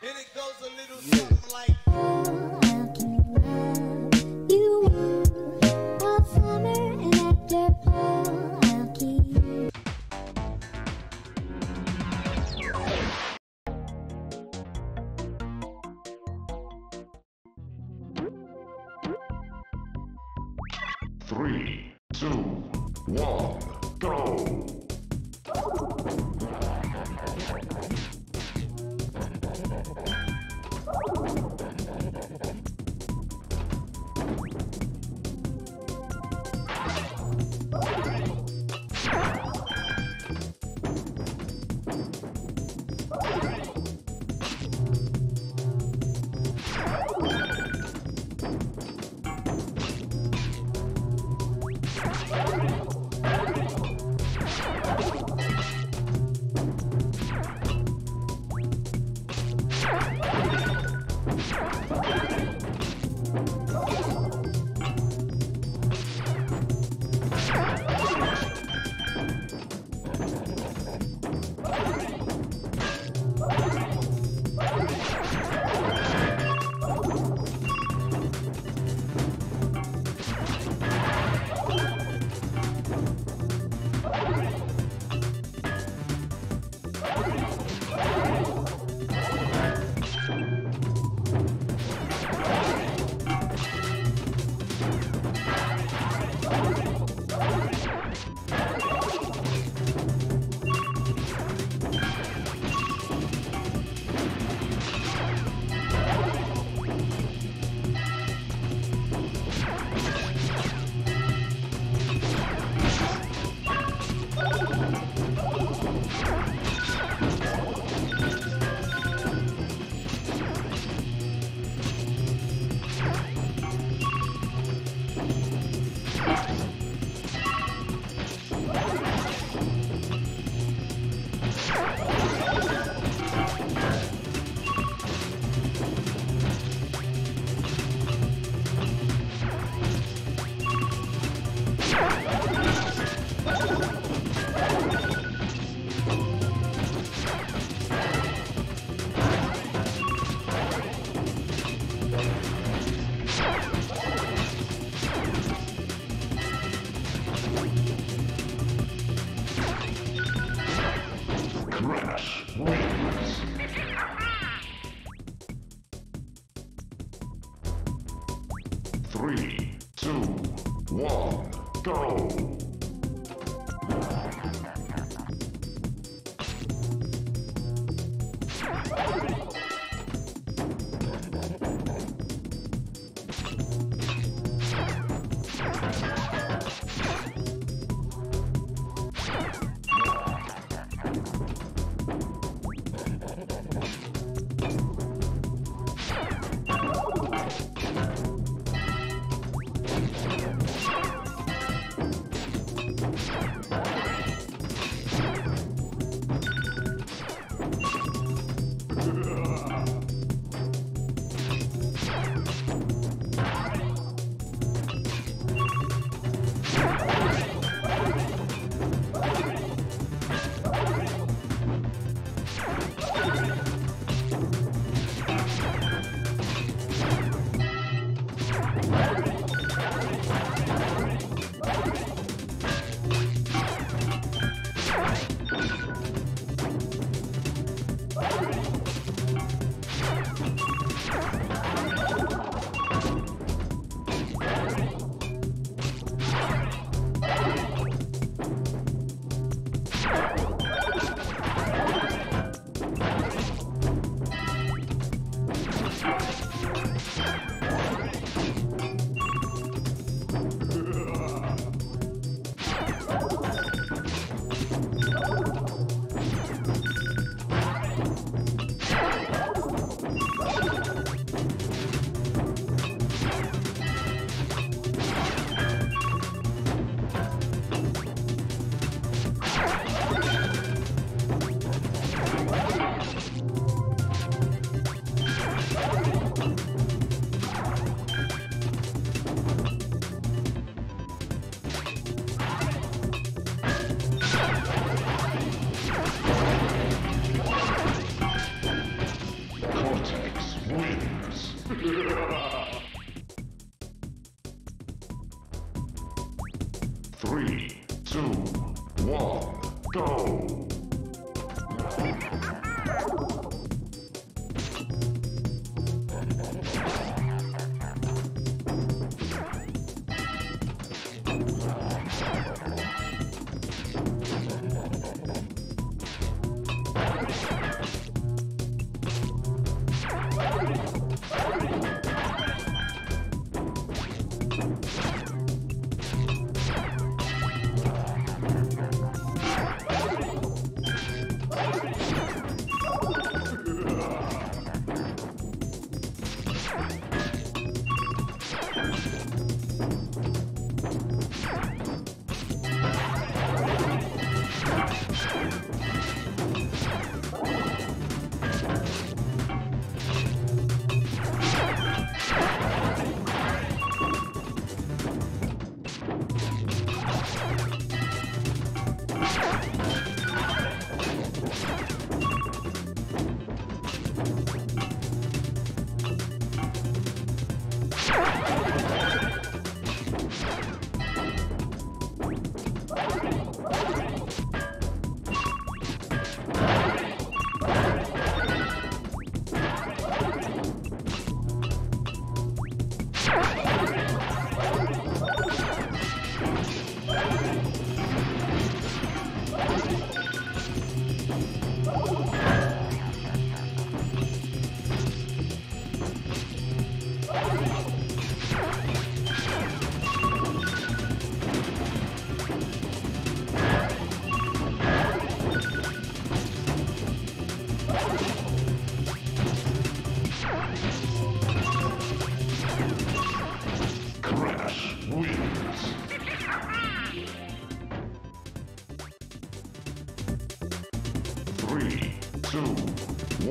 And it goes a little something like.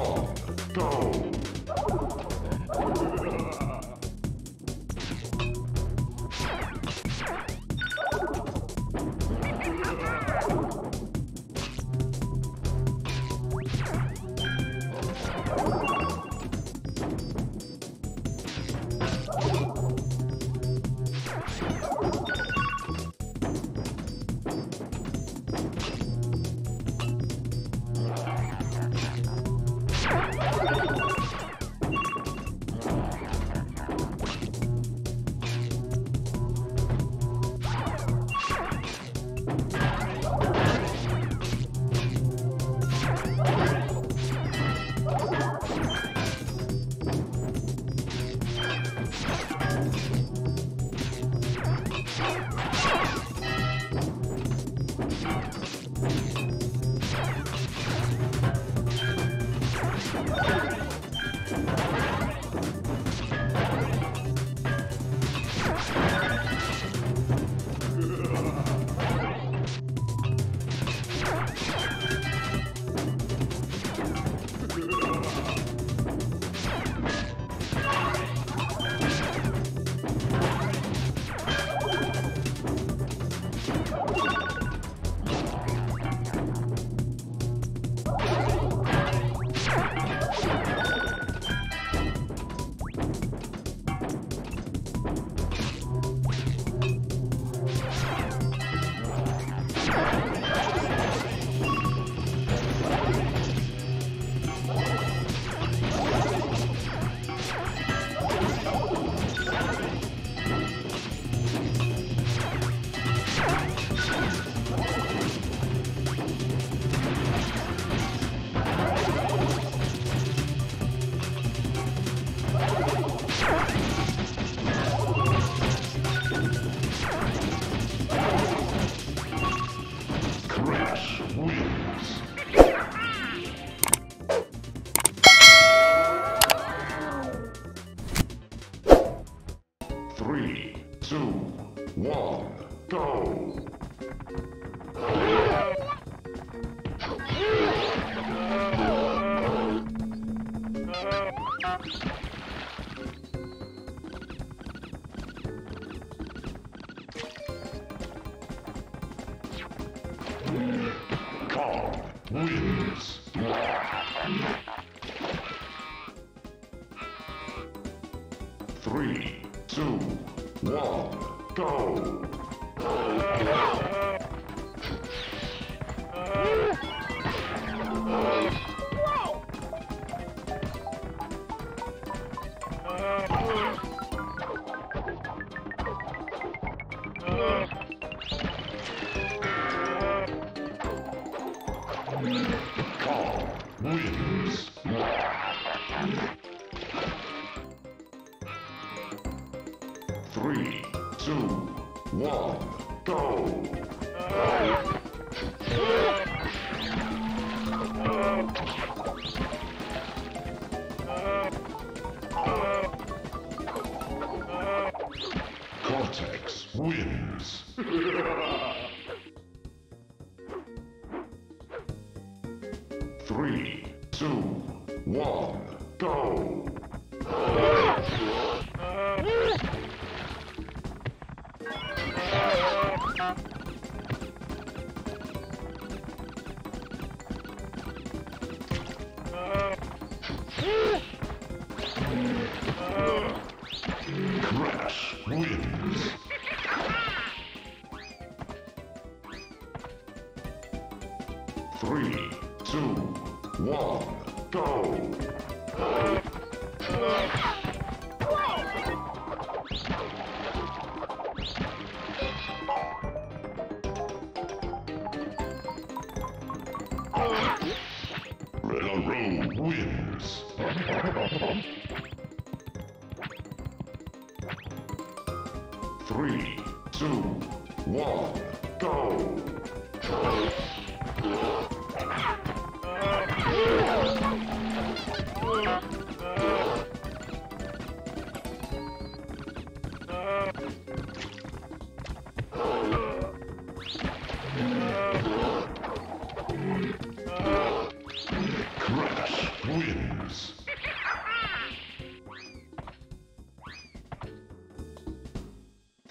One, go! you three, two, one, go! Cortex wins! one, go!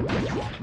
Yeah.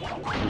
Let's go.